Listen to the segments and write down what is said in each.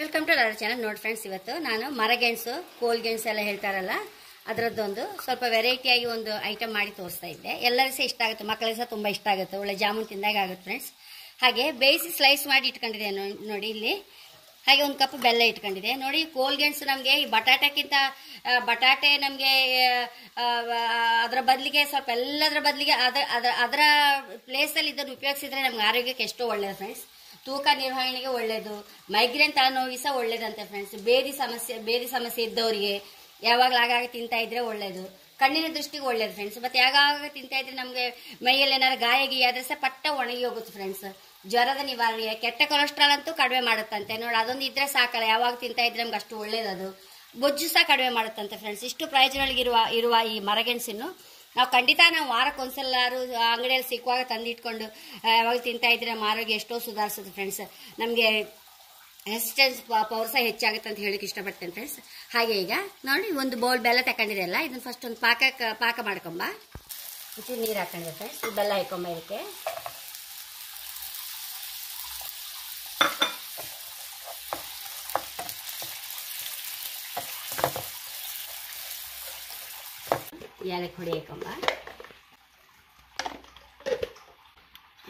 Welcome to our channel ನೋಡಿ friends ಇವತ್ತು ನಾನು ಮರಗೆಣಸು ಕೋಲ್ ಗೆಣಸು ಎಲ್ಲ ಹೇಳ್ತಾರಲ್ಲ, ಅದರದ್ದೊಂದು ಸ್ವಲ್ಪ ವೆರೈಟಿಯಾಗಿ ಒಂದು ಐಟಮ್ ಮಾಡಿ ತೋರಿಸ್ತಾ ಇದ್ದೆ. ಎಲ್ಲರಿಗೂ ಸಹ ಇಷ್ಟ ಆಗುತ್ತೆ ಮಕ್ಕಳಿಗೆ ಸಹ ತುಂಬ ಇಷ್ಟ ಆಗುತ್ತೆ, ಒಳ್ಳೆ ಜಾಮೂನ್ ತಿಂದಾಗ ಆಗುತ್ತೆ ಫ್ರೆಂಡ್ಸ್ ಹಾಗೆ ಬೇಯಿಸಿ ಸ್ಲೈಸ್ ಮಾಡಿ ಇಟ್ಕೊಂಡಿದೆ ನೋಡಿ ಇಲ್ಲಿ. ಹಾಗೆ ಒಂದು ಕಪ್ ಬೆಲ್ಲ ಇಟ್ಕೊಂಡಿದೆ ನೋಡಿ, ಕೋಲ್ ಗೆಣಸು ನಮಗೆ ಈ ಬಟಾಟೆಕ್ಕಿಂತ ಬಟಾಟೆ ನಮಗೆ ಅದರ ಬದಲಿಗೆ ಸ್ವಲ್ಪ ಎಲ್ಲದರ ಬದಲಿಗೆ ಅದರ ಅದರ ಅದರ ಪ್ಲೇಸಲ್ಲಿ ಇದನ್ನು ಉಪಯೋಗಿಸಿದ್ರೆ ನಮ್ಗೆ ಆರೋಗ್ಯಕ್ಕೆ ಎಷ್ಟೋ ಒಳ್ಳೆಯದು ಫ್ರೆಂಡ್ಸ್ ತೂಕ ನಿರ್ವಹಣೆಗೆ ಒಳ್ಳೆಯದು ಮೈಗ್ರೇನ್ ತಲೆನೋವಿಗೆ ಸಹ ಒಳ್ಳೇದಂತೆ ಫ್ರೆಂಡ್ಸ್ ಬೇದಿ ಸಮಸ್ಯೆ ಬೇದಿ ಸಮಸ್ಯೆ ಇದ್ದವರಿಗೆ ಯಾವಾಗಲೂ ಆಗಾಗ ತಿಂತಾ ಇದ್ರೆ ಒಳ್ಳೇದು. ಕಣ್ಣಿನ ದೃಷ್ಟಿಗೆ ಒಳ್ಳೇದು ಫ್ರೆಂಡ್ಸ್ ಮತ್ತೆ ಯಾವಾಗ ತಿಂತಾ ಇದ್ರೆ ನಮಗೆ ಮೈಯಲ್ಲಿ ಏನಾದ್ರು ಗೀಯ ಆದ್ರೆ ಸಹ ಪಟ್ಟ ಒಣಗಿ ಹೋಗುತ್ತೆ ಫ್ರೆಂಡ್ಸ್ ಜ್ವರದ ನಿವಾರಣೆ ಕೆಟ್ಟ ಕೊಲೆಸ್ಟ್ರಾಲ್ ಅಂತೂ ಕಡಿಮೆ ಮಾಡುತ್ತಂತೆ. ನೋಡಿ, ಅದೊಂದು ಇದ್ರೆ ಸಾಕಲ್ಲ. ಯಾವಾಗ ತಿಂತಾ ಇದ್ರೆ ನಮ್ಗೆ ಅಷ್ಟು ಒಳ್ಳೇದದು. ಬೊಜ್ಜು ಸಹ ಕಡಿಮೆ ಮಾಡುತ್ತಂತೆ ಫ್ರೆಂಡ್ಸ್ ಇಷ್ಟು ಪ್ರಯೋಜನಗಳಿಗಿರುವ ಇರುವ ಈ ಮರಗೆಣಸನ್ನು ನಾವು ಖಂಡಿತ ನಾವು ವಾರಕ್ಕೆ ಒಂದ್ಸಲಾರು ಅಂಗಡಿಯಲ್ಲಿ ಸಿಕ್ಕುವಾಗ ತಂದಿಟ್ಕೊಂಡು ಯಾವಾಗ ತಿಂತಾ ಇದ್ರೆ ನಮ್ಮ ಆರೋಗ್ಯ ಎಷ್ಟೋ ಸುಧಾರಿಸುತ್ತೆ ಫ್ರೆಂಡ್ಸ್ ನಮಗೆ ರೆಸಿಸ್ಟೆನ್ಸ್ ಪವರ್ ಸಹ ಹೆಚ್ಚಾಗುತ್ತೆ ಅಂತ ಹೇಳೋಕೆ ಇಷ್ಟಪಡ್ತೇನೆ ಫ್ರೆಂಡ್ಸ್ ಹಾಗೆ ಈಗ ನೋಡಿ, ಒಂದು ಬೌಲ್ ಬೆಲ್ಲ ತಕೊಂಡಿರಲ್ಲ ಇದನ್ನು ಫಸ್ಟ್ ಒಂದು ಪಾಕ ಪಾಕ ಮಾಡ್ಕೊಂಬ. ಇಷ್ಟು ನೀರು ಹಾಕೊಂಡಿದೆ ಫ್ರೆಂಡ್ಸ್ ಬೆಲ್ಲ ಹಾಕೊಂಬ ಇದಕ್ಕೆ. ಏಲಕ್ಕಿ ಹುಡಿ ಹಾಕೊಂಬ.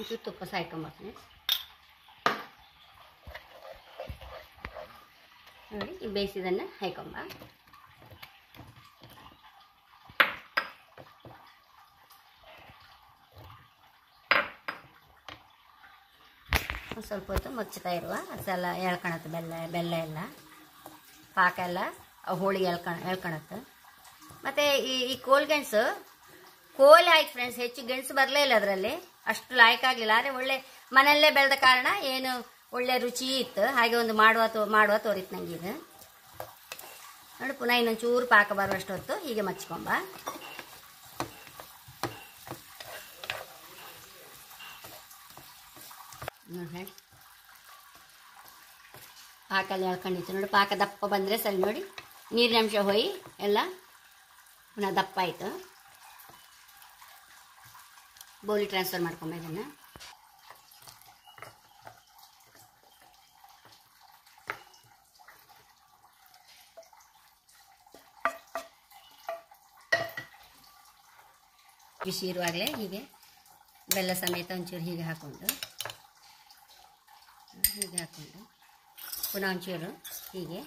ಇದು ತುಪ್ಪ ಸಾಯ್ಕೊಂಬರ್ತೀನಿ ನೋಡಿ ಈ ಬೇಯಿಸಿದನ್ನ ಹಾಕೊಂಬ. ಒಂದು ಸ್ವಲ್ಪ ಹೊತ್ತು ಮುಚ್ಚುತ್ತಾ ಇರುವ ಅದೆಲ್ಲ ಎಳ್ಕೊಳತ್ತೆ ಬೆಲ್ಲ ಬೆಲ್ಲ ಎಲ್ಲ. ಪಾಕ ಎಲ್ಲ ಹೋಳಿಗೆ ಎಳ್ಕೊಳ ಎಳ್ಕೊಳತ್ತೆ ಮತ್ತು ಈ ಈ ಕೋಲ್ ಗೆಣಸು ಕೋಲ್ ಆಯ್ತು ಫ್ರೆಂಡ್ಸ್ ಹೆಚ್ಚು ಗೆಣಸು ಬರಲೇ ಇಲ್ಲ ಅದರಲ್ಲಿ. ಅಷ್ಟು ಲಾಯ್ಕ್ ಆಗಲಿಲ್ಲ. ಆದರೆ ಒಳ್ಳೆ ಮನೆಯಲ್ಲೇ ಬೆಳೆದ ಕಾರಣ ಏನು ಒಳ್ಳೆ ರುಚಿ ಇತ್ತು. ಹಾಗೆ ಒಂದು ಮಾಡುವ ತೋ, ಮಾಡುವ ತೋರಿತ್ತು ನಂಗೆ ಇದು. ನೋಡಿ, ಪುನಃ ಇನ್ನೊಂದು ಚೂರು ಪಾಕ ಬರುವಷ್ಟು ಹೊತ್ತು ಹೀಗೆ ಮಚ್ಕೊಂಬ. ನೋಡಿ ಪಾಕಲ್ಲಿ ಎಳ್ಕೊಂಡಿತ್ತು ನೋಡಿ, ಪಾಕ ದಪ್ಪ ಬಂದರೆ ಸರಿ ನೋಡಿ. ನೀರಿನಂಶ ಹೋಗಿ ಎಲ್ಲ ಪುನಃ ದಪ್ಪ ಆಯಿತು. ಬೋಲಿ ಟ್ರಾನ್ಸ್ಫರ್ ಮಾಡ್ಕೊಂಬ ಇದನ್ನು. ಬಿಸಿ ಇರುವಾಗಲೇ ಹೀಗೆ ಬೆಲ್ಲ ಸಮೇತ ಒಂಚೂರು ಹೀಗೆ ಹಾಕ್ಕೊಂಡು ಹೀಗೆ ಹಾಕ್ಕೊಂಡು ಪುನಃ ಒಂಚೂರು ಹೀಗೆ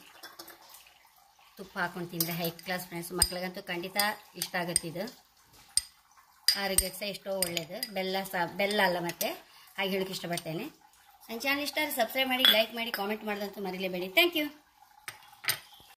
ತುಪ್ಪ ಹಾಕೊಂಡು ತಿಂದರೆ ಹೈ ಕ್ಲಾಸ್ ಫ್ರೆಂಡ್ಸ್ ಮಕ್ಳಿಗಂತೂ ಖಂಡಿತ ಇಷ್ಟ ಆಗುತ್ತಿದ್ದು ಆರೋಗ್ಯಕ್ಕೆ ಸಹ ಎಷ್ಟೋ ಒಳ್ಳೆಯದು ಬೆಲ್ಲ ಸಹ, ಬೆಲ್ಲ ಅಲ್ಲ ಮತ್ತೆ, ಹಾಗೆ ಹೇಳಕ್ಕೆ ಇಷ್ಟಪಡ್ತೇನೆ. ನನ್ನ ಚಾನಲ್ ಇಷ್ಟ ಸಬ್ಸ್ಕ್ರೈಬ್ ಮಾಡಿ ಲೈಕ್ ಮಾಡಿ ಕಾಮೆಂಟ್ ಮಾಡೋದಂತೂ ಮರಿಲೇಬೇಡಿ. Thank you